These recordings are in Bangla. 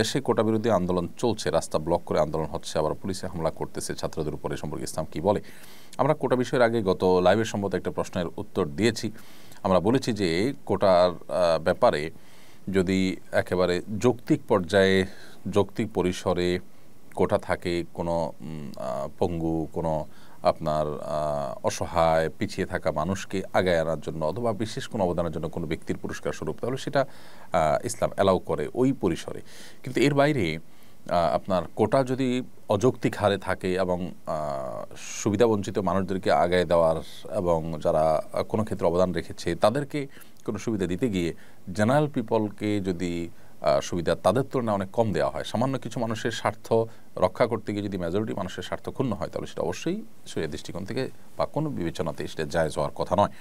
দেশে কোটা বিরোধী আন্দোলন চলছে, রাস্তা ব্লক করে আন্দোলন হচ্ছে, আবার পুলিশে হামলা করতেছে ছাত্রদের উপরে। সম্পর্কে ইসলাম কি বলে? আমরা কোটা বিষয়ের আগে গত লাইভের সম্মত একটা প্রশ্নের উত্তর দিয়েছি। আমরা বলেছি যে কোটার ব্যাপারে যদি একেবারে যৌক্তিক পর্যায়ে, যৌক্তিক পরিসরে কোটা থাকে, কোনো পঙ্গু, কোনো আপনার অসহায়, পিছিয়ে থাকা মানুষকে আগায় আনার জন্য অথবা বিশেষ কোনো অবদানের জন্য কোনো ব্যক্তির পুরস্কার স্বরূপ, তাহলে সেটা ইসলাম অ্যালাউ করে ওই পরিসরে। কিন্তু এর বাইরে আপনার কোটা যদি অযৌক্তিক হারে থাকে এবং সুবিধাবঞ্চিত মানুষদেরকে আগায় দেওয়ার এবং যারা কোনো ক্ষেত্রে অবদান রেখেছে, তাদেরকে কোনো সুবিধা দিতে গিয়ে জেনারেল পিপলকে যদি সুবিধা তাদের তুলনায় অনেক কম দেওয়া হয়। সামান্য কিছু মানুষের স্বার্থ রক্ষা করতে গিয়ে যদি মেজরিটি মানুষের স্বার্থ ক্ষুণ্ণ হয়, তাহলে সেটা অবশ্যই সেই দৃষ্টিকোণ থেকে বা কোনো বিবেচনাতে সেটা জায়জ হওয়ার কথা নয়।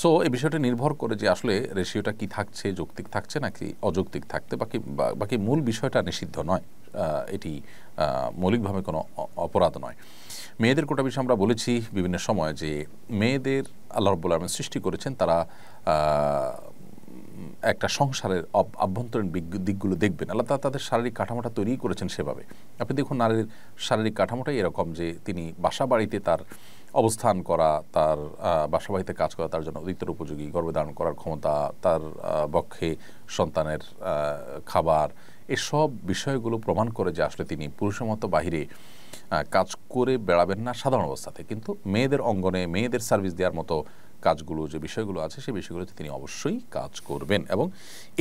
সো এই বিষয়টা নির্ভর করে যে আসলে রেশিওটা কি থাকছে, যৌক্তিক থাকছে নাকি অযৌক্তিক থাকতে বাকি বাকি মূল বিষয়টা নিষিদ্ধ নয়। এটি মৌলিকভাবে কোনো অপরাধ নয়। মেয়েদের কোটা বিষয়ে আমরা বলেছি বিভিন্ন সময় যে মেয়েদের আল্লাহ রব্বুল আলমের সৃষ্টি করেছেন, তারা একটা সংসারের আভ্যন্তরীণ দিকগুলো দেখবেন। আল্লাহ তালা তাদের শারীরিক কাঠামোটা তৈরি করেছেন সেভাবে। আপনি দেখুন নারীর শারীরিক কাঠামোটাই এরকম যে তিনি বাসা বাড়িতে তার অবস্থান করা, তার বাসা বাড়িতে কাজ করা, তার জন্য অধিকতর উপযোগী গর্ভধারণ করার ক্ষমতা, তার পক্ষে সন্তানের খাবার, এসব বিষয়গুলো প্রমাণ করে যে আসলে তিনি পুরুষের মতো বাহিরে কাজ করে বেড়াবেন না সাধারণ অবস্থাতে। কিন্তু মেয়েদের অঙ্গনে, মেয়েদের সার্ভিস দেওয়ার মতো কাজগুলো, যে বিষয়গুলো আছে, সেই বিষয়গুলোতে তিনি অবশ্যই কাজ করবেন এবং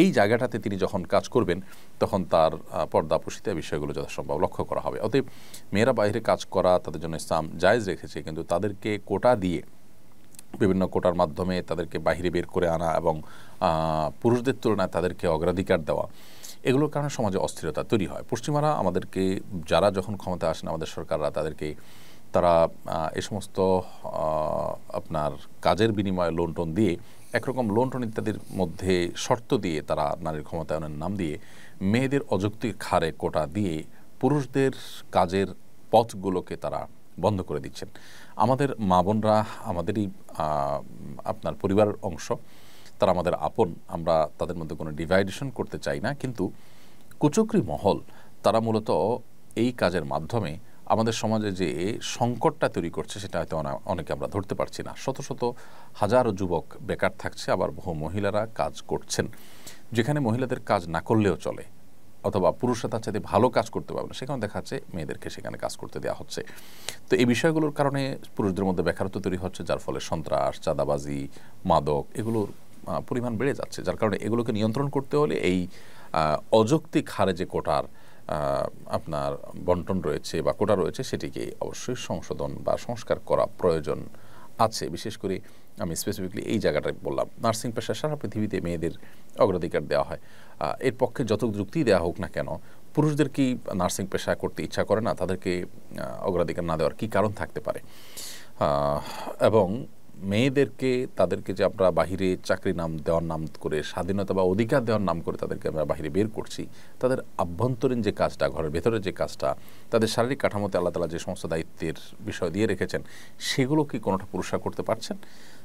এই জায়গাটাতে তিনি যখন কাজ করবেন, তখন তার পর্দা বিষয়গুলো যথাসম্ভব লক্ষ্য করা হবে। অতএব মেয়েরা বাইরে কাজ করা, তাদের জন্য ইসলাম জায়জ রেখেছে, কিন্তু তাদেরকে কোটা দিয়ে বিভিন্ন কোটার মাধ্যমে তাদেরকে বাহিরে বের করে আনা এবং পুরুষদের তুলনায় তাদেরকে অগ্রাধিকার দেওয়া, এগুলোর কারণে সমাজে অস্থিরতা তৈরি হয়। পশ্চিমারা আমাদেরকে, যারা যখন ক্ষমতা আসেন আমাদের সরকাররা তাদেরকে তারা এ সমস্ত আপনার কাজের বিনিময়ে লোন টোন দিয়ে, একরকম লোন টোন ইত্যাদির মধ্যে শর্ত দিয়ে তারা নারীর ক্ষমতায়নের নাম দিয়ে মেয়েদের অযৌক্তিক খারে কোটা দিয়ে পুরুষদের কাজের পথগুলোকে তারা বন্ধ করে দিচ্ছেন। আমাদের মা বোনরা, আমাদেরই আপনার পরিবারের অংশ, তারা আমাদের আপন, আমরা তাদের মধ্যে কোনো ডিভাইডেশন করতে চাই না, কিন্তু কুচক্রি মহল, তারা মূলত এই কাজের মাধ্যমে আমাদের সমাজে যে সংকটটা তৈরি করছে, সেটা হয়তো অনেকে আমরা ধরতে পারছি না। শত শত হাজারো যুবক বেকার থাকছে, আবার বহু মহিলারা কাজ করছেন। যেখানে মহিলাদের কাজ না করলেও চলে, অথবা পুরুষরা তার চাইতে ভালো কাজ করতে পারবে না, সেখানে দেখা যাচ্ছে মেয়েদেরকে সেখানে কাজ করতে দেওয়া হচ্ছে। তো এই বিষয়গুলোর কারণে পুরুষদের মধ্যে বেকারত্ব তৈরি হচ্ছে, যার ফলে সন্ত্রাস, চাঁদাবাজি, মাদক এগুলোর পরিমাণ বেড়ে যাচ্ছে। যার কারণে এগুলোকে নিয়ন্ত্রণ করতে হলে এই অযৌক্তিক হারে যে কোটার আপনার বন্টন রয়েছে বা কোটা রয়েছে সেটিকে অবশ্যই সংশোধন বা সংস্কার করা প্রয়োজন আছে। বিশেষ করে আমি স্পেসিফিকলি এই জায়গাটায় বললাম নার্সিং পেশা সারা পৃথিবীতে মেয়েদের অগ্রাধিকার দেওয়া হয়। এর পক্ষে যত যুক্তি দেওয়া হোক না কেন, পুরুষদের কি নার্সিং পেশা করতে ইচ্ছা করে না? তাদেরকে অগ্রাধিকার না দেওয়ার কি কারণ থাকতে পারে? এবং মেয়েদেরকে, তাদেরকে যে আমরা বাহিরে চাকরি নাম দেওয়ার নাম করে, স্বাধীনতা বা অধিকার দেওয়ার নাম করে তাদেরকে আমরা বাহিরে বের করছি, তাদের আভ্যন্তরীণ যে কাজটা, ঘরের ভেতরে যে কাজটা, তাদের শারীরিক কাঠামোতে আল্লাহ তালা যে সমস্ত দায়িত্বের বিষয় দিয়ে রেখেছেন, সেগুলো কি কোনোটা পুরস্কার করতে পারছেন?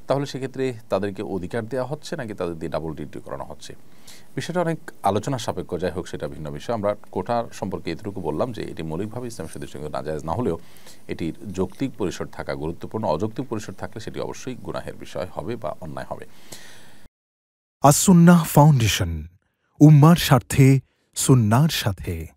তাহলে সেক্ষেত্রে তাদেরকে অধিকার দেওয়া হচ্ছে নাকি তাদের দিয়ে ডাবল ডিউটি করানো হচ্ছে? বিষয়টা অনেক আলোচনা সাপেক্ষ, যাই হোক সেটা ভিন্ন বিষয়। আমরা কোটার সম্পর্কে এতটুকু বললাম যে এটি মৌলিকভাবে ইসলাম সঙ্গে নাজায়জ না হলেও এটির যৌক্তিক পরিসর থাকা গুরুত্বপূর্ণ। অযৌক্তিক পরিসর থাকলে সেটি অবশ্যই গুনাহের বিষয় হবে বা অন্যায় হবে। আসুন্নাহ ফাউন্ডেশন, উম্মার স্বার্থে, সুন্নার সাথে।